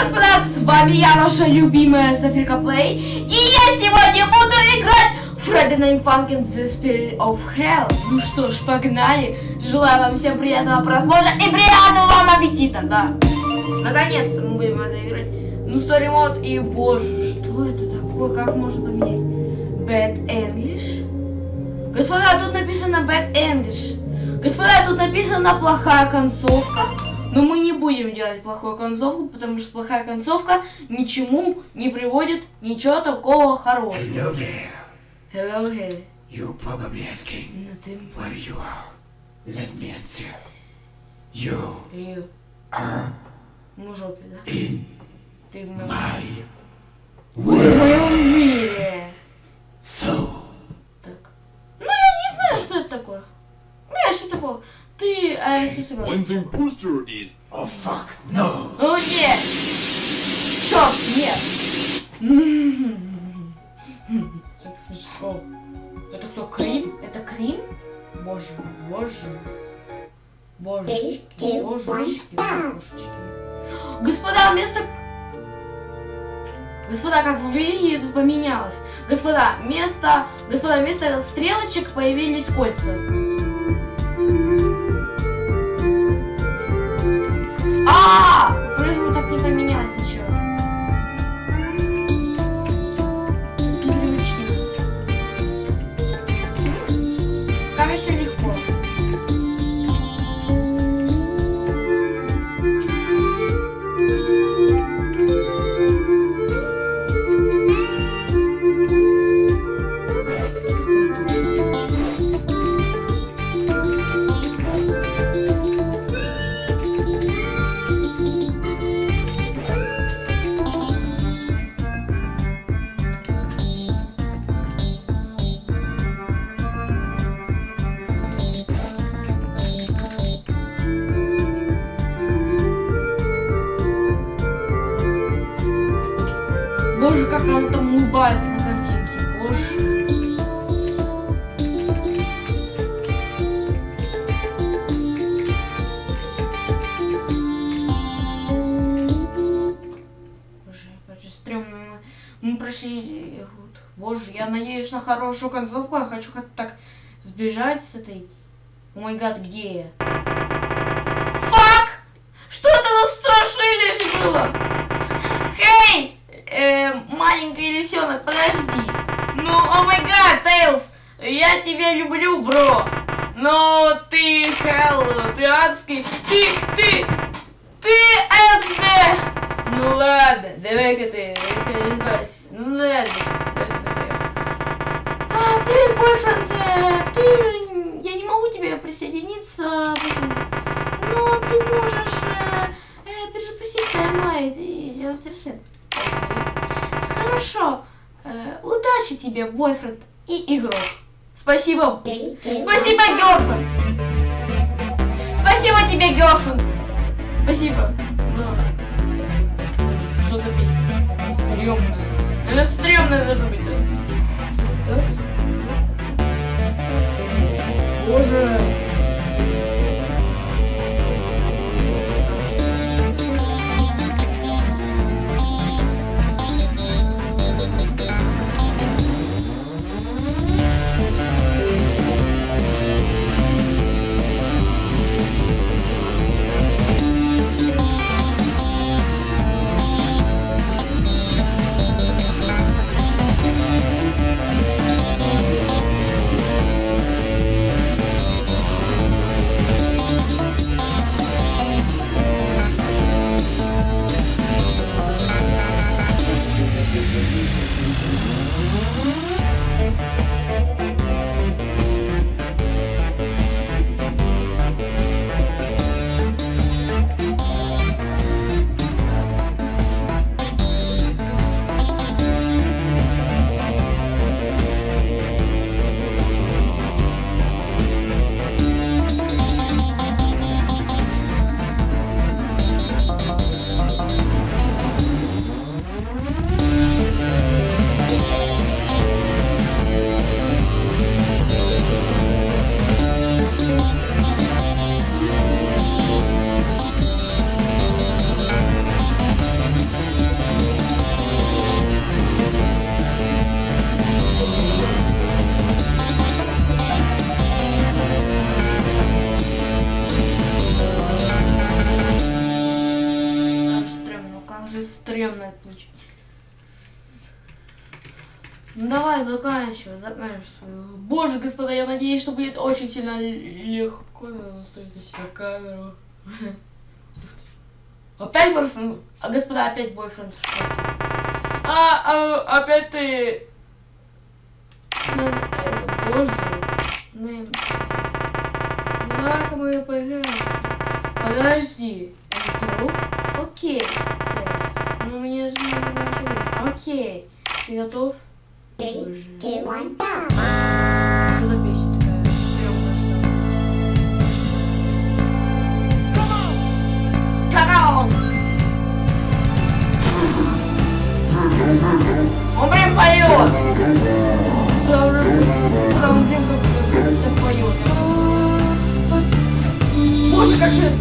господа, с вами я, ваша любимая Софирка Плей, и я сегодня буду играть в Friday Night Funkin' The Spirit of Hell. Ну что ж, погнали. Желаю вам всем приятного просмотра и приятного вам аппетита, да. Наконец-то мы будем это играть. Ну, story мод, и боже, что это такое, как можно поменять? Bad English? Господа, тут написано Bad English. Господа, тут написано плохая концовка. Но мы не будем делать плохую концовку, потому что плохая концовка ничему не приводит ничего такого хорошего. Hello there. Hello. You're probably asking ты... where you are. Let me answer. You You. are Ну, жопе, да? in Ты my в моем мире. soul. Так. Ну, я не знаю, что это такое. Знаешь, что такое? Ты, а, Иисус is Oh fuck no. О, нет! Черт, нет! Это смешно. Это кто, Крим? Это Крим? Боже, боже. Божечки, two, божечки, божечки. Господа, вместо... Господа, как вы видите, тут поменялось. Господа, вместо... Господа, вместо стрелочек появились кольца. А, как она там улыбается на картинке. Боже. Мы прошли... э, вот. Боже, я надеюсь на хорошую концовку. Я хочу как-то так сбежать с этой... О май гад, где я? Фак! Что это за страшилище было? Хей! Э, маленький лисенок, подожди. Ну, о май гад, Тейлз, я тебя люблю, бро. Но ты, Хелл, ты адский. Ты, ты, ты, Экзе. Ну ладно, давай-ка ты, ты избавься. Ну ладно. А, привет, бойфренд. Э, ты, я не могу тебе присоединиться? Но ты можешь э, э, перезапустить таймлайт и сделать ресет. Хорошо. Э, удачи тебе, бойфренд и игрок. Спасибо. Спасибо, one, герфренд. Спасибо тебе, герфренд. Спасибо. Что за песня? Стремная. Она стрёмная должна быть, да? прием на. Ну давай, заканчивай, заканчивай. Боже, господа, я надеюсь, что будет очень сильно легко настроить на себя камеру. Опять бойфренд? А, господа, опять бойфренд в шоке. А, а, опять ты... Наз... Боже. Не... Ну, давай-ка мы поиграем. Подожди. Это... Окей. Ну мне же надо начать. Окей. Ты готов? Three, Боже. two, one, go. Что за песня! Он прям поет! Да, уже- да, он прям как, как так поет. Боже, как же...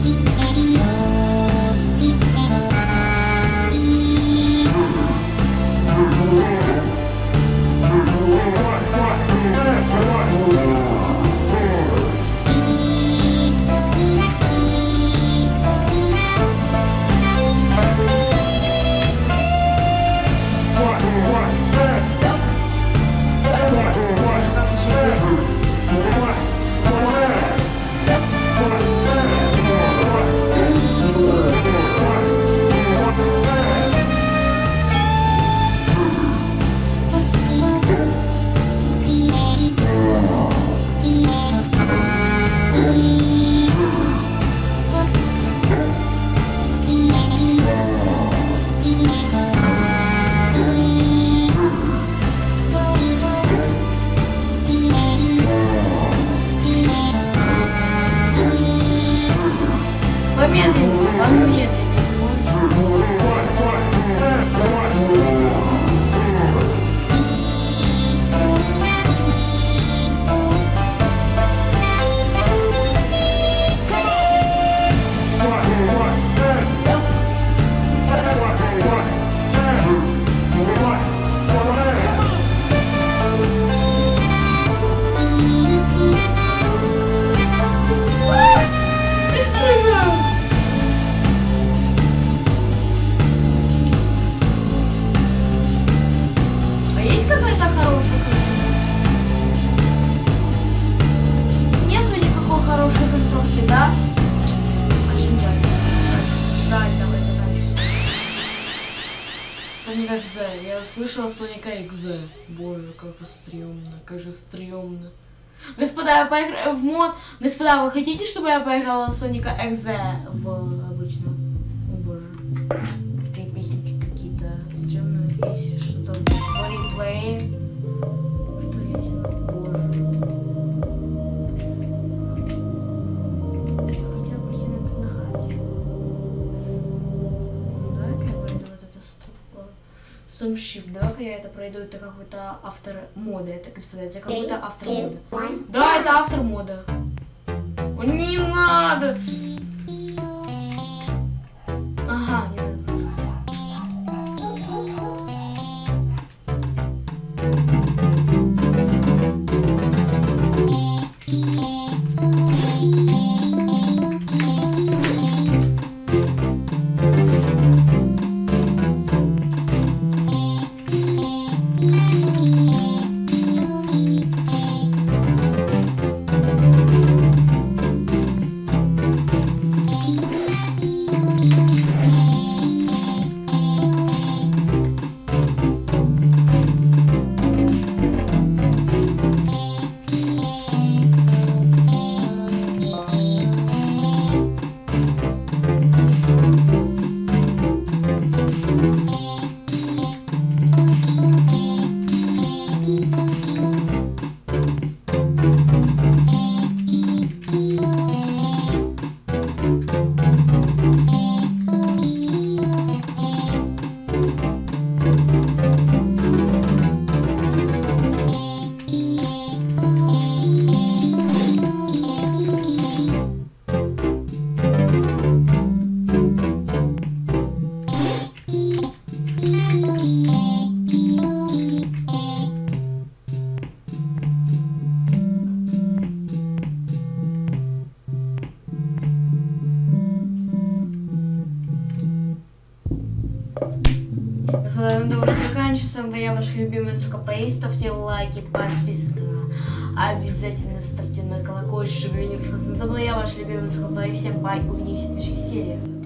面。对面 слышала Соника XZ. Боже, как же стрёмно, как же стрёмно. Господа, я поиграю в мод. Господа, вы хотите, чтобы я поиграла Соника XZ в обычном? О боже. Песенки какие-то стрёмные. Есть что-то в геймплее. Сумщип. Давай-ка я это пройду. Это какой-то автор мода. Это, господа, это какой-то автор one. Да, это автор мода. Не надо! Ага, не надо. Надо уже заканчивать. Вами я ваш любимый Сукаплей. Ставьте лайки, подписывайтесь. Обязательно ставьте на колокольчик, чтобы не. С вами я ваш любимый Сукаплей. Всем бай, увидимся в следующих сериях.